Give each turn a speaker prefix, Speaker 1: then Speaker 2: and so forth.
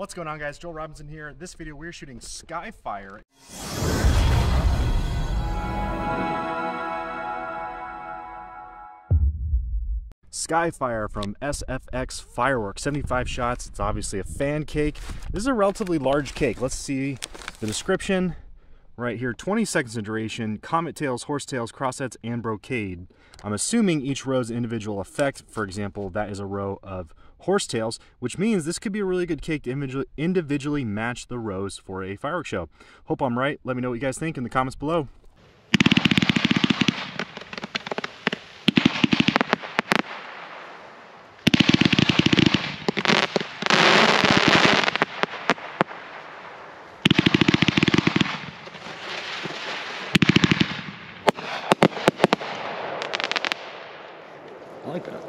Speaker 1: What's going on guys? Joel Robinson here. This video we're shooting Skyfire. Skyfire from SFX Fireworks, 75 shots. It's obviously a fan cake. This is a relatively large cake. Let's see the description right here 20 seconds in duration comet tails horse tails crossettes and brocade. I'm assuming each row is an individual effect for example that is a row of horse tails which means this could be a really good cake to individually match the rows for a fireworks show. Hope i'm right. Let me know what you guys think in the comments below Olha, cara.